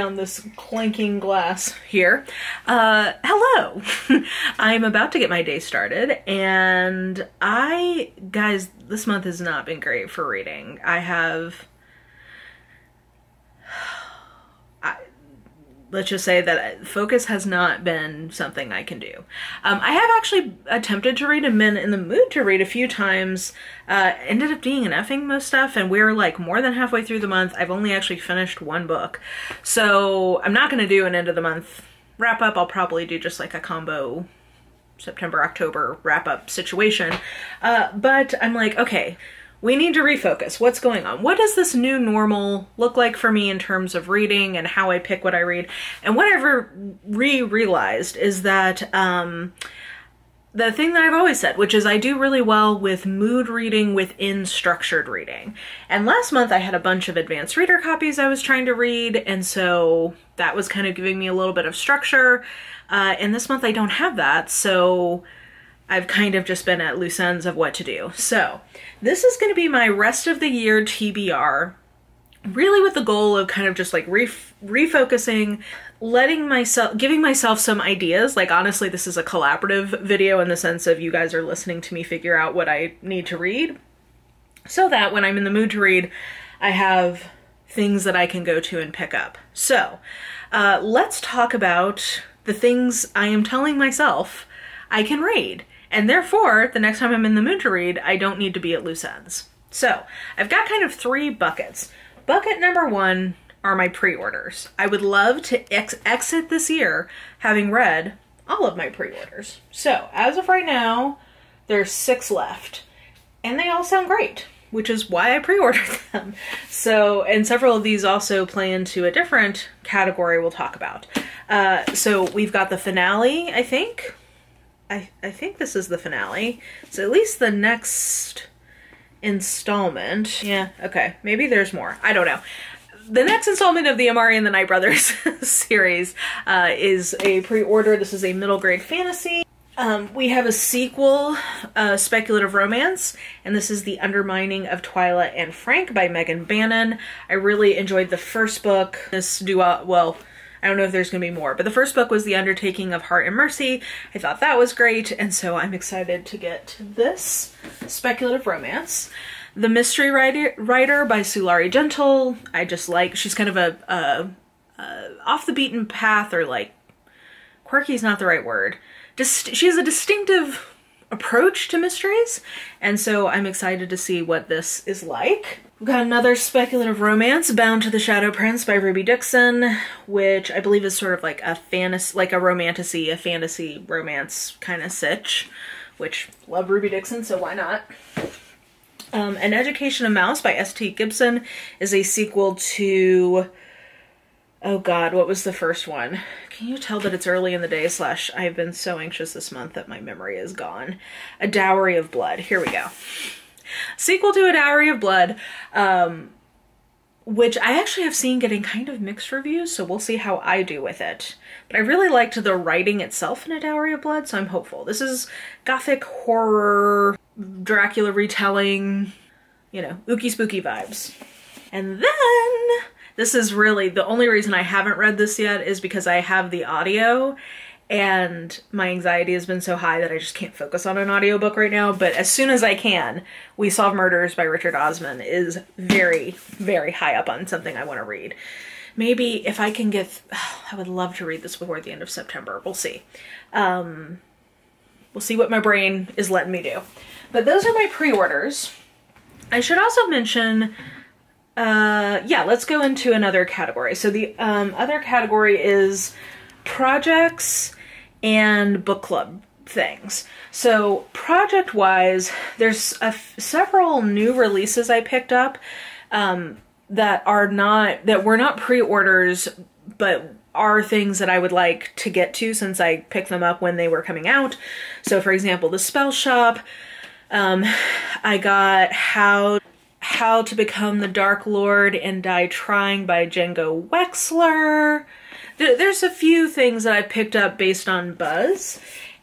down this clanking glass here. Uh, hello! I'm about to get my day started, and I, guys, this month has not been great for reading. I have let's just say that focus has not been something I can do. Um, I have actually attempted to read and been in the mood to read a few times. Uh, ended up being an effing most stuff, and we're like more than halfway through the month. I've only actually finished one book, so I'm not going to do an end of the month wrap up. I'll probably do just like a combo September October wrap up situation. Uh, but I'm like, okay we need to refocus. What's going on? What does this new normal look like for me in terms of reading and how I pick what I read? And what I've re realized is that um, the thing that I've always said, which is I do really well with mood reading within structured reading. And last month I had a bunch of advanced reader copies I was trying to read, and so that was kind of giving me a little bit of structure. Uh, and this month I don't have that, so I've kind of just been at loose ends of what to do. So this is going to be my rest of the year TBR, really with the goal of kind of just like ref refocusing, letting myself, giving myself some ideas. Like honestly, this is a collaborative video in the sense of you guys are listening to me figure out what I need to read so that when I'm in the mood to read, I have things that I can go to and pick up. So uh, let's talk about the things I am telling myself I can read. And therefore, the next time I'm in the mood to read, I don't need to be at loose ends. So I've got kind of three buckets. Bucket number one are my pre-orders. I would love to ex exit this year having read all of my pre-orders. So as of right now, there's six left and they all sound great, which is why I pre-ordered them. So, and several of these also play into a different category we'll talk about. Uh, so we've got the finale, I think, I, I think this is the finale. So at least the next installment. Yeah, okay. Maybe there's more. I don't know. The next installment of the Amari and the Night Brothers series uh, is a pre-order. This is a middle grade fantasy. Um, we have a sequel, uh, Speculative Romance, and this is The Undermining of Twyla and Frank by Megan Bannen. I really enjoyed the first book. This duo, well, I don't know if there's going to be more, but the first book was The Undertaking of Hart and Mercy. I thought that was great, and so I'm excited to get this speculative romance. The Mystery Writer, Writer by Sulari Gentill. I just like, she's kind of a, a, a off the beaten path, or like, quirky is not the right word. Just, she has a distinctive approach to mysteries, and so I'm excited to see what this is like. We've got another speculative romance, Bound to the Shadow Prince by Ruby Dixon, which I believe is sort of like a fantasy, like a romantasy, a fantasy romance kind of sitch, which love Ruby Dixon, so why not? Um, An Education in Malice by S.T. Gibson is a sequel to, oh god, what was the first one? Can you tell that it's early in the day slash I've been so anxious this month that my memory is gone. A Dowry of Blood. Here we go sequel to A Dowry of Blood, um, which I actually have seen getting kind of mixed reviews, so we'll see how I do with it. But I really liked the writing itself in A Dowry of Blood, so I'm hopeful. This is gothic horror, Dracula retelling, you know, ooky spooky vibes. And then, this is really, the only reason I haven't read this yet is because I have the audio and my anxiety has been so high that I just can't focus on an audiobook right now. But as soon as I can, We Solve Murders by Richard Osman is very, very high up on something I want to read. Maybe if I can get, I would love to read this before the end of September. We'll see. Um, we'll see what my brain is letting me do. But those are my pre-orders. I should also mention, uh, yeah, let's go into another category. So the um, other category is projects and book club things. So project wise, there's several new releases I picked up um, that are not, that were not pre-orders, but are things that I would like to get to since I picked them up when they were coming out. So for example, The Spell Shop, um, I got How How to Become the Dark Lord and Die Trying by Django Wexler there's a few things that I picked up based on buzz,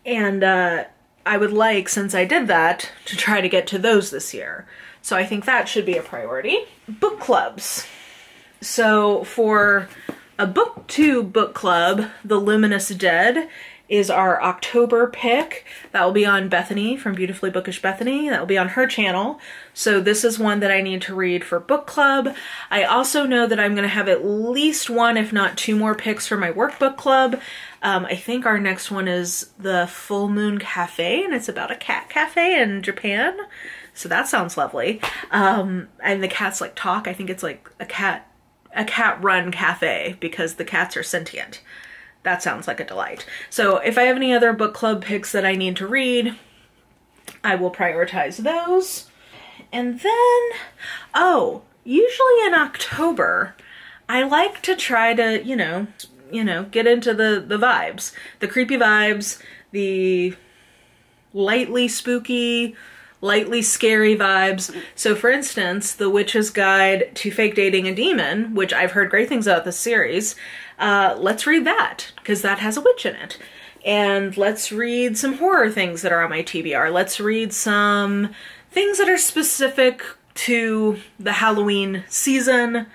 and uh, I would like, since I did that, to try to get to those this year. So I think that should be a priority. Book clubs. So for a booktube book club, The Luminous Dead is our October pick. That will be on Bethany from Beautifully Bookish Bethany. That will be on her channel. So this is one that I need to read for book club. I also know that I'm going to have at least one, if not two more picks for my workbook club. Um, I think our next one is the Full Moon Cafe, and it's about a cat cafe in Japan. So that sounds lovely. Um, and the cats like talk. I think it's like a cat, a cat run cafe because the cats are sentient. That sounds like a delight. So if I have any other book club picks that I need to read, I will prioritize those. And then, oh, usually in October, I like to try to, you know, you know, get into the, the vibes. The creepy vibes, the lightly spooky, lightly scary vibes. So for instance, The Witch's Guide to Fake Dating a Demon, which I've heard great things about this series, uh, let's read that because that has a witch in it. And let's read some horror things that are on my TBR. Let's read some things that are specific to the Halloween season.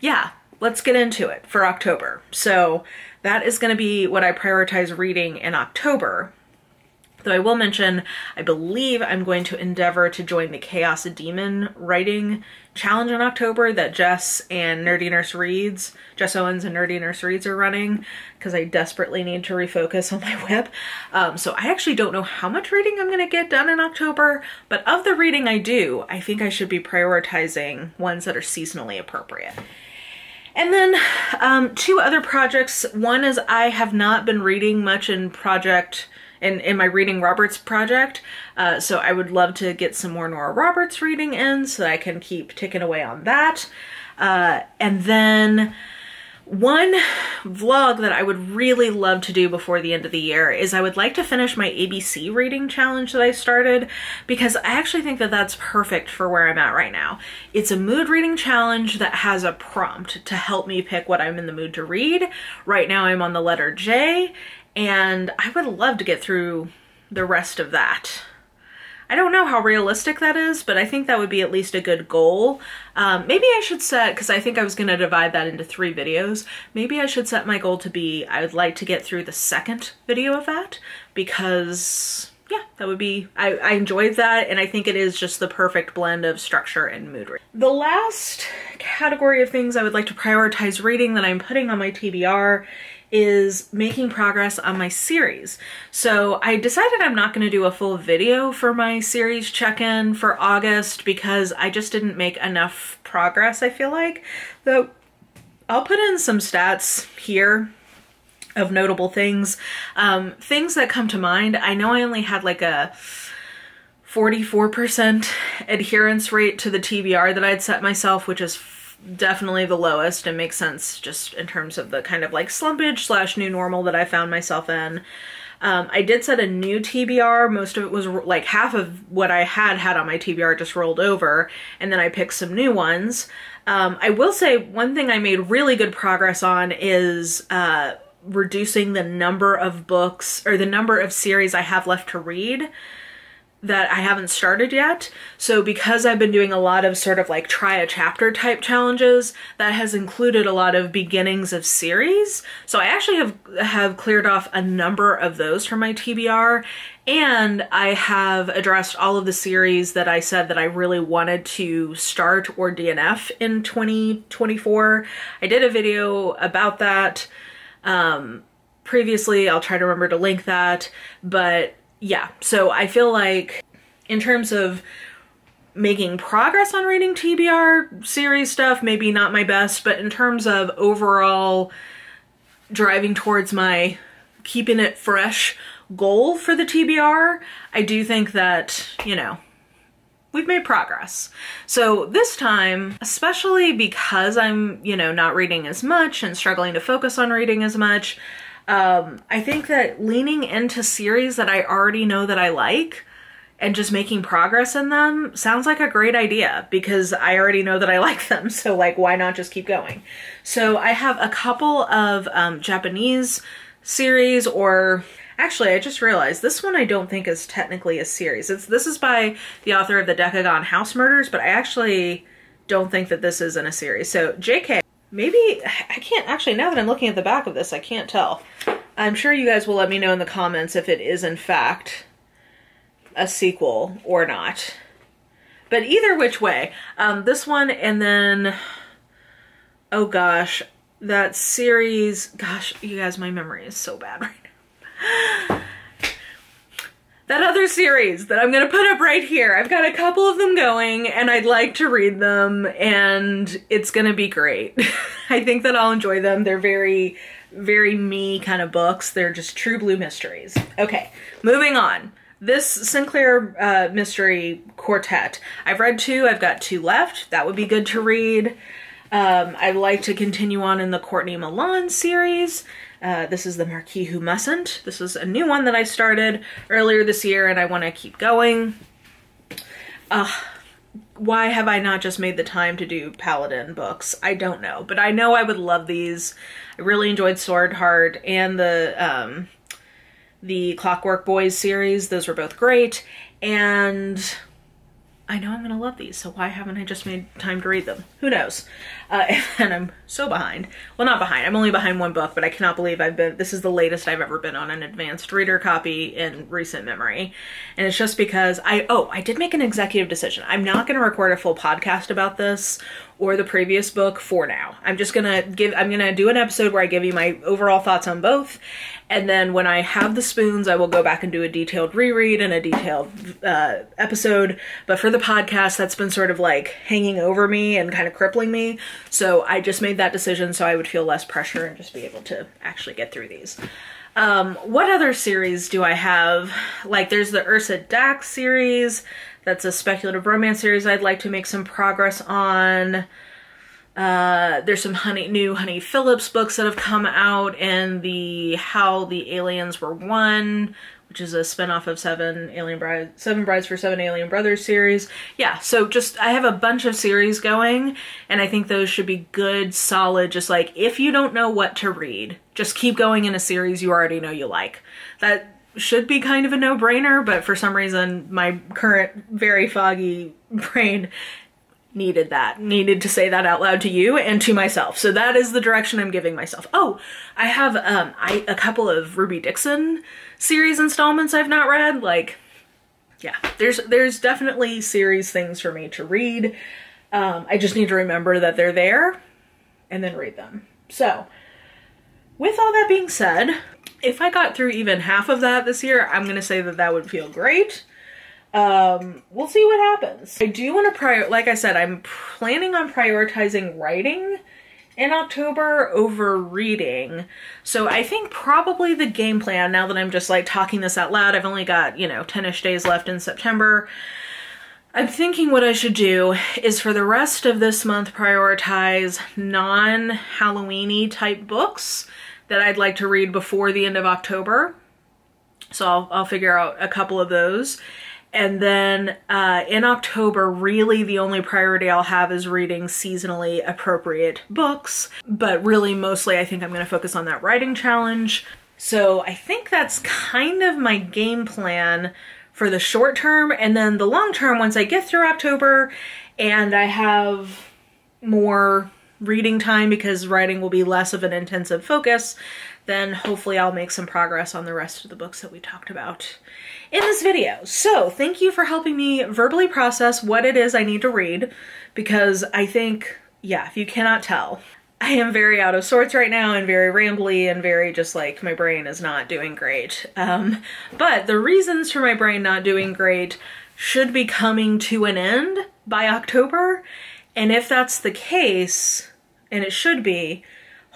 Yeah, let's get into it for October. So that is going to be what I prioritize reading in October. Though I will mention, I believe I'm going to endeavor to join the Chaos Demon writing challenge in October that Jess and Nerdy Nurse Reads, Jess Owens and Nerdy Nurse Reads are running because I desperately need to refocus on my web. Um, so I actually don't know how much reading I'm going to get done in October, but of the reading I do, I think I should be prioritizing ones that are seasonally appropriate. And then um, two other projects. One is I have not been reading much in project in, in my reading Roberts project. Uh, so I would love to get some more Nora Roberts reading in so that I can keep ticking away on that. Uh, and then one vlog that I would really love to do before the end of the year is I would like to finish my ABC reading challenge that I started because I actually think that that's perfect for where I'm at right now. It's a mood reading challenge that has a prompt to help me pick what I'm in the mood to read. Right now I'm on the letter J and I would love to get through the rest of that. I don't know how realistic that is, but I think that would be at least a good goal. Um, maybe I should set, because I think I was going to divide that into three videos, maybe I should set my goal to be, I would like to get through the second video of that, because yeah, that would be, I, I enjoyed that, and I think it is just the perfect blend of structure and mood. The last category of things I would like to prioritize reading that I'm putting on my TBR is making progress on my series. So I decided I'm not going to do a full video for my series check-in for August because I just didn't make enough progress, I feel like. Though I'll put in some stats here of notable things. Um, things that come to mind, I know I only had like a 44% adherence rate to the TBR that I'd set myself, which is definitely the lowest and makes sense just in terms of the kind of like slumpage slash new normal that I found myself in. Um, I did set a new TBR. Most of it was like half of what I had had on my TBR just rolled over, and then I picked some new ones. Um, I will say one thing I made really good progress on is uh, reducing the number of books or the number of series I have left to read that I haven't started yet. So because I've been doing a lot of sort of like try a chapter type challenges, that has included a lot of beginnings of series. So I actually have have cleared off a number of those from my TBR and I have addressed all of the series that I said that I really wanted to start or DNF in 2024. I did a video about that um previously. I'll try to remember to link that, but yeah, so I feel like in terms of making progress on reading TBR series stuff, maybe not my best, but in terms of overall driving towards my keeping it fresh goal for the TBR, I do think that, you know, we've made progress. So this time, especially because I'm, you know, not reading as much and struggling to focus on reading as much, um, I think that leaning into series that I already know that I like and just making progress in them sounds like a great idea because I already know that I like them. So like, why not just keep going? So I have a couple of um, Japanese series or actually I just realized this one I don't think is technically a series. It's This is by the author of the Decagon House Murders, but I actually don't think that this isn't a series. So JK, maybe I can't actually now that I'm looking at the back of this, I can't tell. I'm sure you guys will let me know in the comments if it is in fact a sequel or not. But either which way, um, this one and then, oh gosh, that series, gosh, you guys, my memory is so bad right now. That other series that I'm gonna put up right here. I've got a couple of them going and I'd like to read them and it's gonna be great. I think that I'll enjoy them. They're very, very me kind of books. They're just true blue mysteries. Okay, moving on this Sinclair uh, mystery quartet. I've read two, I've got two left. That would be good to read. Um, I'd like to continue on in the Courtney Milan series. Uh, this is The Marquis Who Mustn't. This is a new one that I started earlier this year and I want to keep going. Uh, why have I not just made the time to do Paladin books? I don't know, but I know I would love these. I really enjoyed Swordheart and the um, the Clockwork Boys series. Those were both great. And I know I'm to love these, so why haven't I just made time to read them? Who knows? Uh, and I'm so behind. Well, not behind. I'm only behind one book, but I cannot believe I've been, this is the latest I've ever been on an advanced reader copy in recent memory. And it's just because I, oh, I did make an executive decision. I'm not going to record a full podcast about this or the previous book for now. I'm just going to give, I'm going to do an episode where I give you my overall thoughts on both and then when I have the spoons, I will go back and do a detailed reread and a detailed uh, episode. But for the podcast, that's been sort of like hanging over me and kind of crippling me. So I just made that decision so I would feel less pressure and just be able to actually get through these. Um, what other series do I have? Like there's the Ursa Dax series. That's a speculative romance series I'd like to make some progress on. Uh, there's some honey new Honey Phillips books that have come out and the How the Aliens Were Won, which is a spinoff of Seven Alien Brides, Seven Brides for Seven Alien Brothers series. Yeah, so just I have a bunch of series going, and I think those should be good, solid. Just like if you don't know what to read, just keep going in a series you already know you like. That should be kind of a no-brainer, but for some reason my current very foggy brain needed that, needed to say that out loud to you and to myself. So that is the direction I'm giving myself. Oh, I have um, I, a couple of Ruby Dixon series installments I've not read. Like, yeah, there's there's definitely series things for me to read. Um, I just need to remember that they're there and then read them. So, with all that being said, if I got through even half of that this year, I'm going to say that that would feel great um we'll see what happens. I do want to prior like i said i'm planning on prioritizing writing in october over reading. So i think probably the game plan now that i'm just like talking this out loud i've only got you know 10ish days left in september. I'm thinking what i should do is for the rest of this month prioritize non-halloweeny type books that i'd like to read before the end of october. So I'll, I'll figure out a couple of those and then uh, in October, really the only priority I'll have is reading seasonally appropriate books. But really, mostly, I think I'm going to focus on that writing challenge. So I think that's kind of my game plan for the short term. And then the long term, once I get through October and I have more reading time because writing will be less of an intensive focus, then hopefully I'll make some progress on the rest of the books that we talked about in this video. So thank you for helping me verbally process what it is I need to read because I think, yeah, if you cannot tell, I am very out of sorts right now and very rambly and very just like my brain is not doing great. Um, but the reasons for my brain not doing great should be coming to an end by October. And if that's the case, and it should be,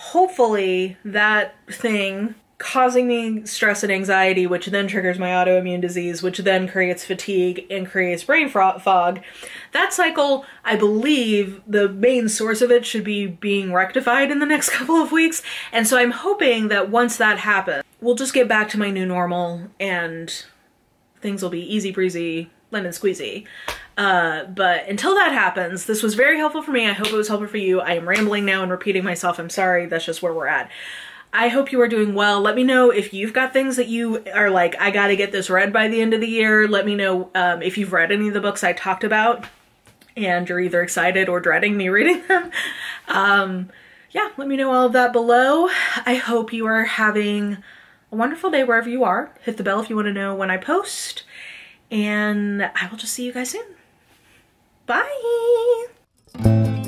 hopefully that thing causing me stress and anxiety, which then triggers my autoimmune disease, which then creates fatigue and creates brain fog. That cycle, I believe the main source of it should be being rectified in the next couple of weeks. And so I'm hoping that once that happens, we'll just get back to my new normal and things will be easy breezy, lemon squeezy. Uh, but until that happens, this was very helpful for me. I hope it was helpful for you. I am rambling now and repeating myself. I'm sorry. That's just where we're at. I hope you are doing well. Let me know if you've got things that you are like, I gotta get this read by the end of the year. Let me know um, if you've read any of the books I talked about and you're either excited or dreading me reading them. Um, yeah, let me know all of that below. I hope you are having a wonderful day wherever you are. Hit the bell if you want to know when I post. And I will just see you guys soon. Bye!